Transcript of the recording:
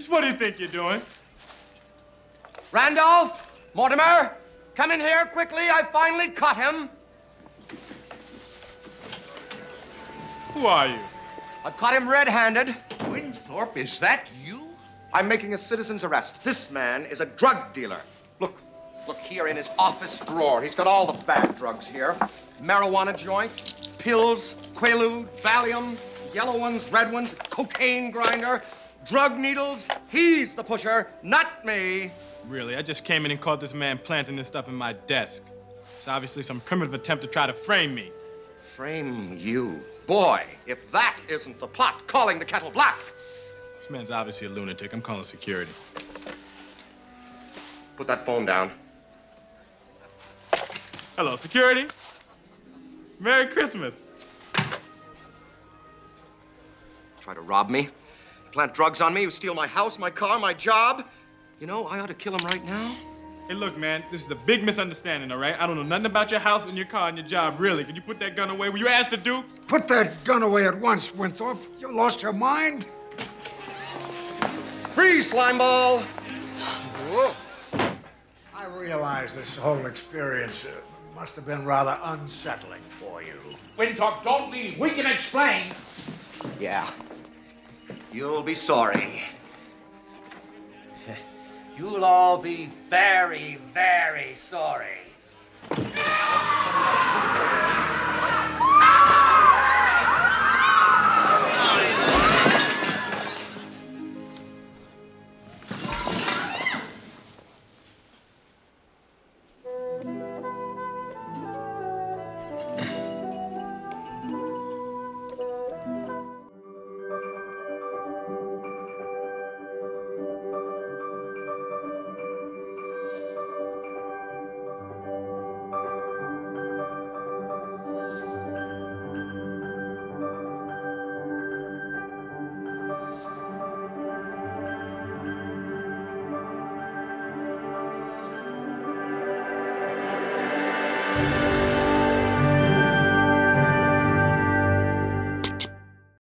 Just what do you think you're doing? Randolph, Mortimer, come in here quickly. I finally caught him. Who are you? I've caught him red-handed. Winthorpe, is that you? I'm making a citizen's arrest. This man is a drug dealer. Look, look here in his office drawer. He's got all the bad drugs here. Marijuana joints, pills, Quaalude, Valium, yellow ones, red ones, cocaine grinder, drug needles. He's the pusher, not me. Really, I just came in and caught this man planting this stuff in my desk. It's obviously some primitive attempt to try to frame me. Frame you. Boy, if that isn't the pot calling the kettle black. This man's obviously a lunatic. I'm calling security. Put that phone down. Hello, security. Merry Christmas. Try to rob me, plant drugs on me, you steal my house, my car, my job. You know, I ought to kill him right now. Hey, look, man, this is a big misunderstanding, all right? I don't know nothing about your house and your car and your job, really. Could you put that gun away? Were you asked to do? Put that gun away at once, Winthorpe. You lost your mind? Freeze, slimeball! Whoa. I realize this whole experience uh, must have been rather unsettling for you. Winthorpe, don't leave. We can explain. Yeah. You'll be sorry. You'll all be very, very sorry.